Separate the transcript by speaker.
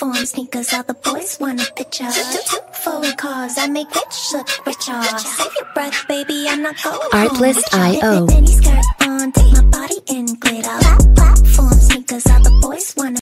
Speaker 1: foreign sneakers, all the boys want a picture. Foreign cars, I make rich look richer. Save your breath, baby, I'm not going
Speaker 2: Artlist.io.